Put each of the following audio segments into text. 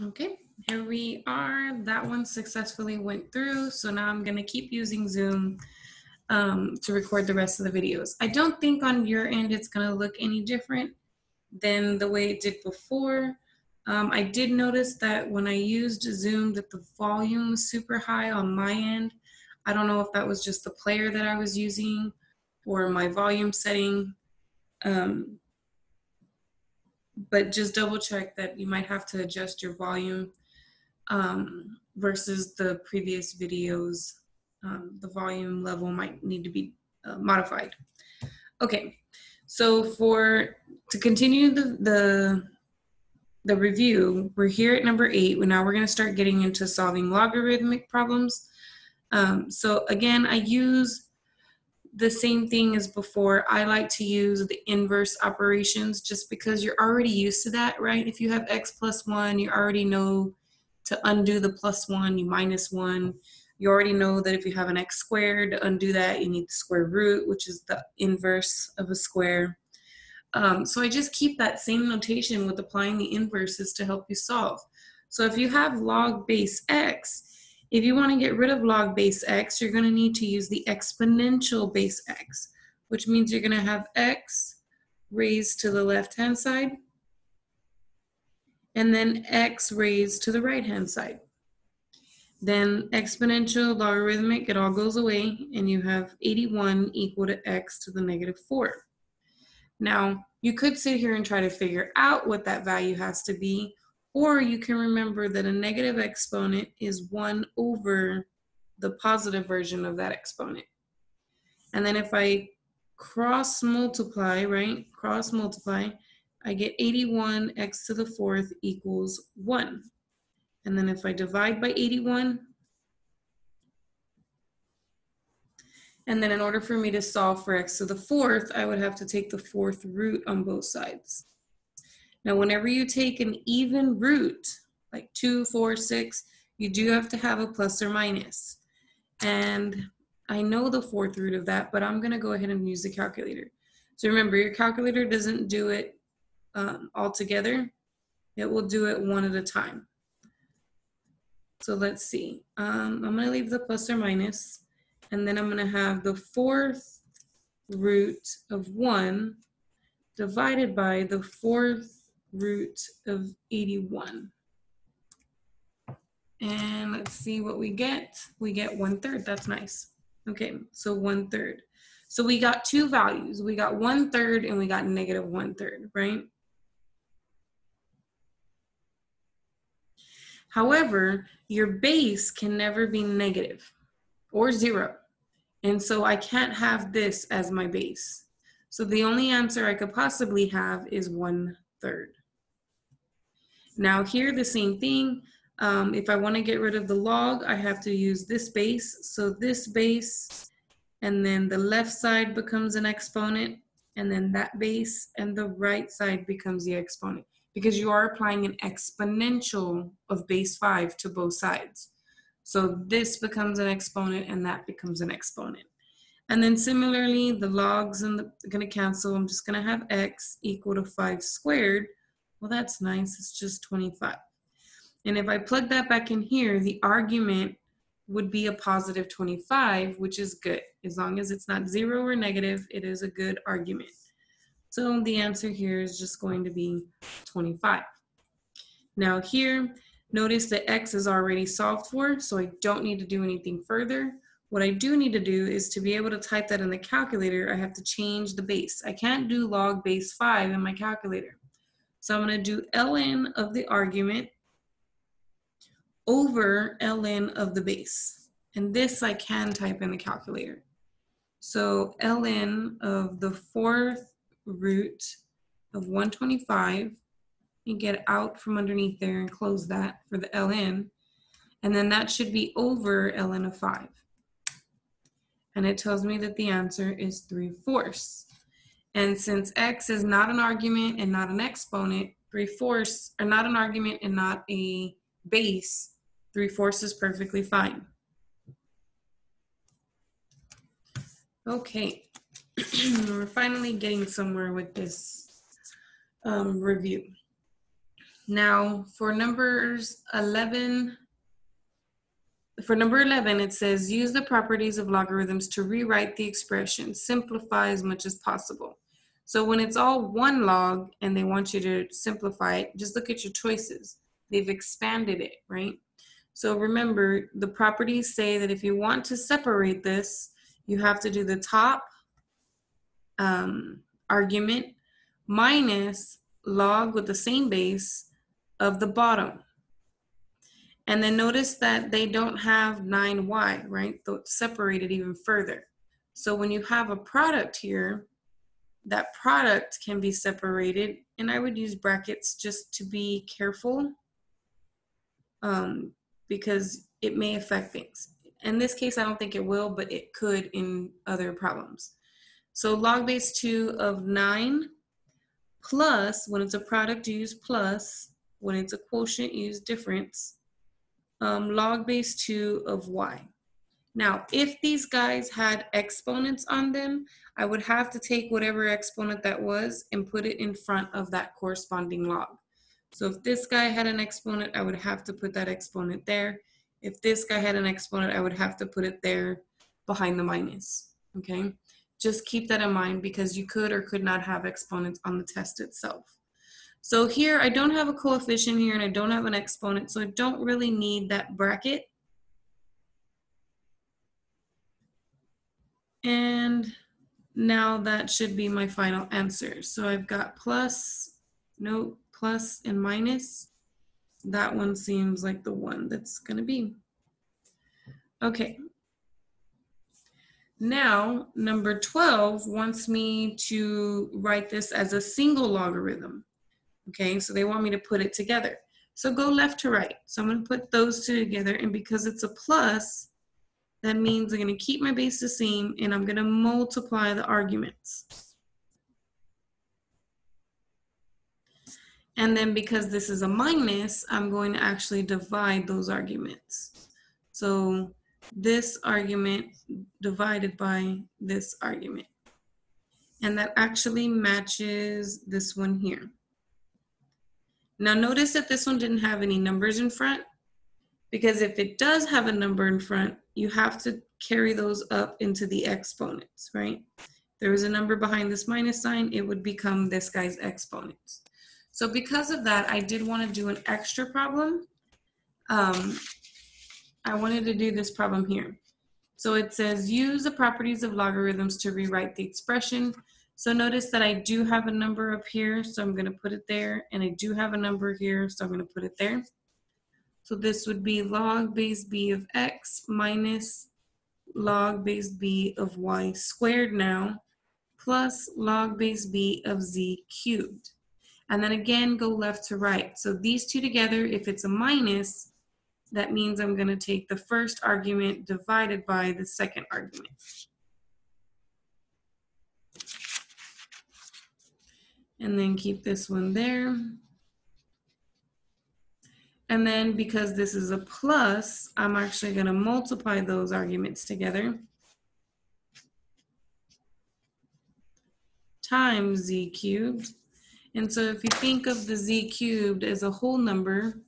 Okay, here we are. That one successfully went through. So now I'm gonna keep using Zoom um, to record the rest of the videos. I don't think on your end it's gonna look any different than the way it did before. Um, I did notice that when I used Zoom that the volume was super high on my end. I don't know if that was just the player that I was using or my volume setting. Um, but just double check that you might have to adjust your volume um, versus the previous videos. Um, the volume level might need to be uh, modified. Okay, so for to continue the, the the review, we're here at number eight. Now we're going to start getting into solving logarithmic problems. Um, so again, I use the same thing as before. I like to use the inverse operations just because you're already used to that, right? If you have x plus 1, you already know to undo the plus 1, you minus 1. You already know that if you have an x squared, to undo that, you need the square root, which is the inverse of a square. Um, so I just keep that same notation with applying the inverses to help you solve. So if you have log base x, if you want to get rid of log base x, you're going to need to use the exponential base x, which means you're going to have x raised to the left-hand side, and then x raised to the right-hand side. Then exponential, logarithmic, it all goes away, and you have 81 equal to x to the negative 4. Now, you could sit here and try to figure out what that value has to be, or you can remember that a negative exponent is 1 over the positive version of that exponent. And then if I cross multiply, right, cross multiply, I get 81 x to the fourth equals 1. And then if I divide by 81, and then in order for me to solve for x to the fourth, I would have to take the fourth root on both sides. Now, whenever you take an even root, like two, four, six, you do have to have a plus or minus. And I know the fourth root of that, but I'm gonna go ahead and use the calculator. So remember, your calculator doesn't do it um, all together. It will do it one at a time. So let's see. Um, I'm gonna leave the plus or minus, and then I'm gonna have the fourth root of one divided by the fourth root of 81. And let's see what we get. We get one third, that's nice. Okay, so one third. So we got two values. We got one third and we got negative one third, right? However, your base can never be negative or zero. And so I can't have this as my base. So the only answer I could possibly have is one third. Now here, the same thing. Um, if I want to get rid of the log, I have to use this base. So this base, and then the left side becomes an exponent, and then that base, and the right side becomes the exponent because you are applying an exponential of base 5 to both sides. So this becomes an exponent, and that becomes an exponent. And then similarly, the logs are going to cancel. I'm just going to have x equal to 5 squared well, that's nice. It's just 25. And if I plug that back in here, the argument would be a positive 25, which is good. As long as it's not zero or negative, it is a good argument. So the answer here is just going to be 25. Now here, notice that x is already solved for, so I don't need to do anything further. What I do need to do is to be able to type that in the calculator, I have to change the base. I can't do log base 5 in my calculator. So I'm going to do ln of the argument over ln of the base. And this I can type in the calculator. So ln of the fourth root of 125, you get out from underneath there and close that for the ln. And then that should be over ln of 5. And it tells me that the answer is 3 fourths. And since x is not an argument and not an exponent, 3 fourths are not an argument and not a base, 3 fourths is perfectly fine. Okay, we're finally getting somewhere with this um, review. Now, for numbers 11, for number 11, it says use the properties of logarithms to rewrite the expression, simplify as much as possible. So when it's all one log and they want you to simplify it, just look at your choices. They've expanded it, right? So remember, the properties say that if you want to separate this, you have to do the top um, argument minus log with the same base of the bottom. And then notice that they don't have 9y, right? They're separated even further. So when you have a product here, that product can be separated. And I would use brackets just to be careful um, because it may affect things. In this case, I don't think it will, but it could in other problems. So log base 2 of 9 plus, when it's a product, you use plus. When it's a quotient, you use difference. Um, log base 2 of y. Now, if these guys had exponents on them, I would have to take whatever exponent that was and put it in front of that corresponding log. So if this guy had an exponent, I would have to put that exponent there. If this guy had an exponent, I would have to put it there behind the minus, okay? Just keep that in mind because you could or could not have exponents on the test itself. So here, I don't have a coefficient here and I don't have an exponent, so I don't really need that bracket. And now that should be my final answer. So I've got plus, no, plus and minus. That one seems like the one that's gonna be. Okay, now, number 12 wants me to write this as a single logarithm. Okay, so they want me to put it together. So go left to right. So I'm gonna put those two together and because it's a plus, that means I'm gonna keep my base the same and I'm gonna multiply the arguments. And then because this is a minus, I'm going to actually divide those arguments. So this argument divided by this argument. And that actually matches this one here. Now notice that this one didn't have any numbers in front because if it does have a number in front, you have to carry those up into the exponents, right? there was a number behind this minus sign, it would become this guy's exponents. So because of that, I did want to do an extra problem. Um, I wanted to do this problem here. So it says use the properties of logarithms to rewrite the expression. So notice that I do have a number up here, so I'm gonna put it there, and I do have a number here, so I'm gonna put it there. So this would be log base b of x minus log base b of y squared now, plus log base b of z cubed. And then again, go left to right. So these two together, if it's a minus, that means I'm going to take the first argument divided by the second argument. And then keep this one there. And then because this is a plus, I'm actually going to multiply those arguments together. times z cubed. And so if you think of the z cubed as a whole number,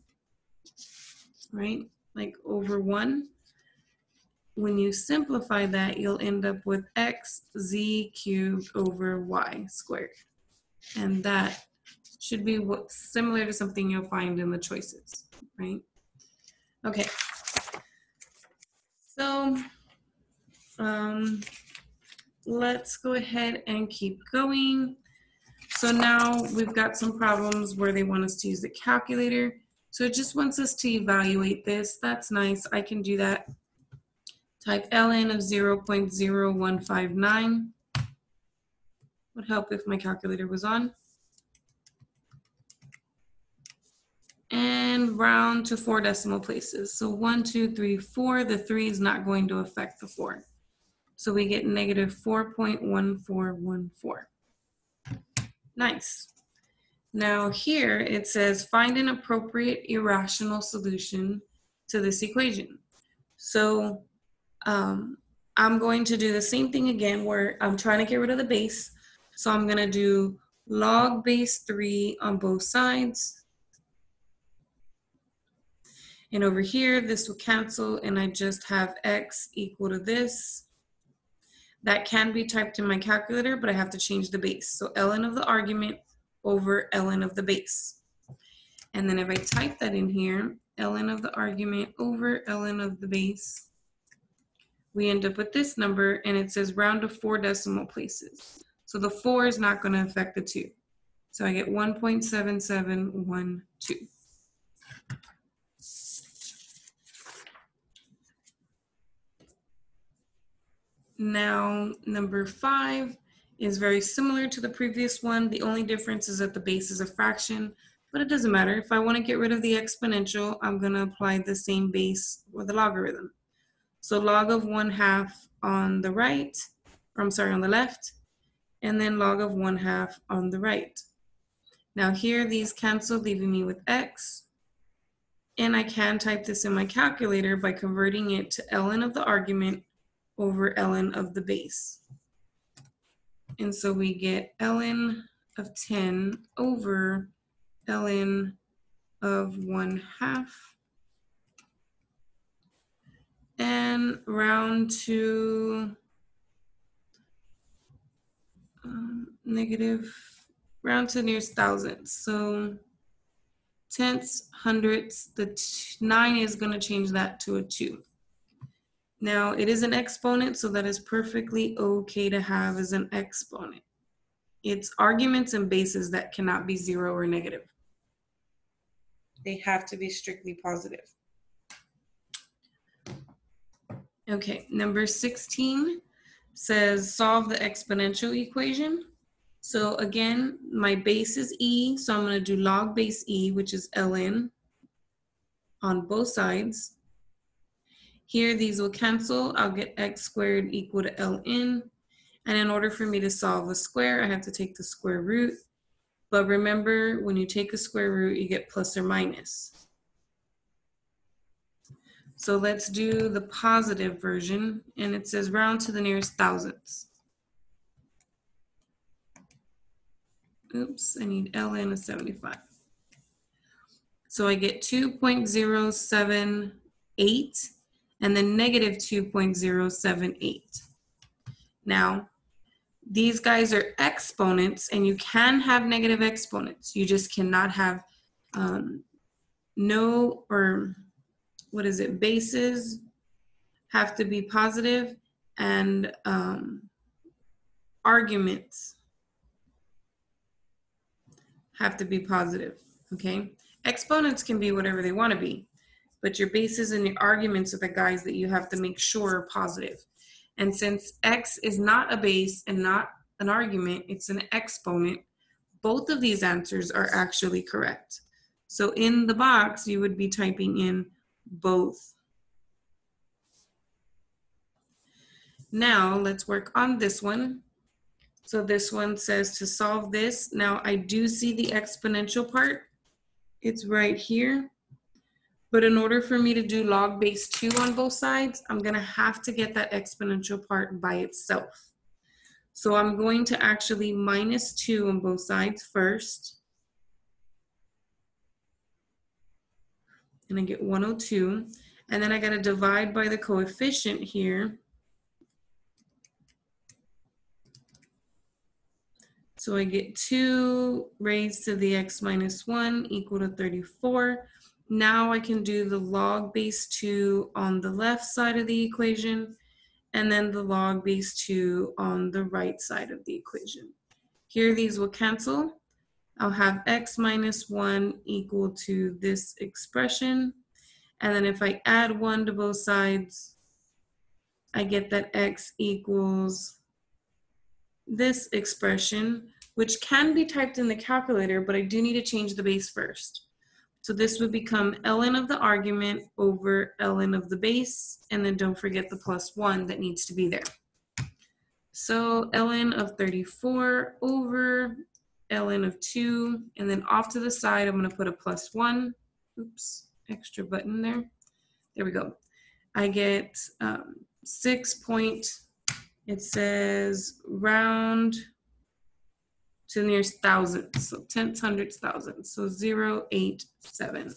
right? Like over one. When you simplify that, you'll end up with x z cubed over y squared. And that should be similar to something you'll find in the choices, right? Okay. So um, let's go ahead and keep going. So now we've got some problems where they want us to use the calculator. So it just wants us to evaluate this. That's nice. I can do that. Type ln of 0.0159. Would help if my calculator was on. And round to four decimal places. So one, two, three, four. The three is not going to affect the four. So we get negative 4.1414. Nice. Now here it says find an appropriate irrational solution to this equation. So um, I'm going to do the same thing again where I'm trying to get rid of the base. So I'm gonna do log base three on both sides And over here, this will cancel and I just have x equal to this. That can be typed in my calculator, but I have to change the base. So ln of the argument over ln of the base. And then if I type that in here, ln of the argument over ln of the base, we end up with this number and it says round to four decimal places. So the four is not gonna affect the two. So I get 1.7712. Now, number five is very similar to the previous one. The only difference is that the base is a fraction, but it doesn't matter. If I want to get rid of the exponential, I'm going to apply the same base with the logarithm. So log of 1 half on the right, or I'm sorry, on the left, and then log of 1 half on the right. Now here, these cancel, leaving me with x. And I can type this in my calculator by converting it to ln of the argument over ln of the base. And so we get ln of 10 over ln of 1 half and round to um, negative, round to nearest thousands. So tenths, hundredths, the nine is gonna change that to a two. Now, it is an exponent, so that is perfectly okay to have as an exponent. It's arguments and bases that cannot be zero or negative. They have to be strictly positive. Okay, number 16 says solve the exponential equation. So again, my base is e, so I'm gonna do log base e, which is ln on both sides. Here, these will cancel. I'll get x squared equal to ln. And in order for me to solve a square, I have to take the square root. But remember, when you take a square root, you get plus or minus. So let's do the positive version. And it says round to the nearest thousandths. Oops, I need ln of 75. So I get 2.078 and then negative 2.078. Now, these guys are exponents, and you can have negative exponents. You just cannot have um, no, or what is it, bases have to be positive, and um, arguments have to be positive, okay? Exponents can be whatever they want to be but your bases and your arguments are the guys that you have to make sure are positive. And since x is not a base and not an argument, it's an exponent, both of these answers are actually correct. So in the box, you would be typing in both. Now let's work on this one. So this one says to solve this. Now I do see the exponential part. It's right here. But in order for me to do log base two on both sides, I'm gonna have to get that exponential part by itself. So I'm going to actually minus two on both sides first. And I get 102. And then I gotta divide by the coefficient here. So I get 2 raised to the x minus 1 equal to 34. Now I can do the log base 2 on the left side of the equation and then the log base 2 on the right side of the equation. Here these will cancel. I'll have x minus 1 equal to this expression. And then if I add 1 to both sides, I get that x equals this expression, which can be typed in the calculator, but I do need to change the base first. So this would become ln of the argument over ln of the base, and then don't forget the plus one that needs to be there. So ln of 34 over ln of 2, and then off to the side, I'm going to put a plus 1. Oops, extra button there. There we go. I get um, 6 point, it says round to the nearest thousand, so tens, hundreds, thousands. So zero, eight, seven.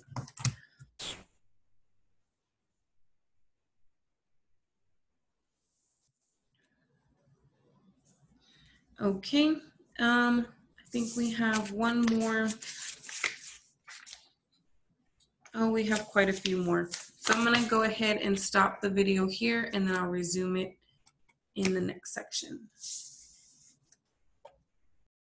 Okay, um, I think we have one more. Oh, we have quite a few more. So I'm gonna go ahead and stop the video here and then I'll resume it in the next section.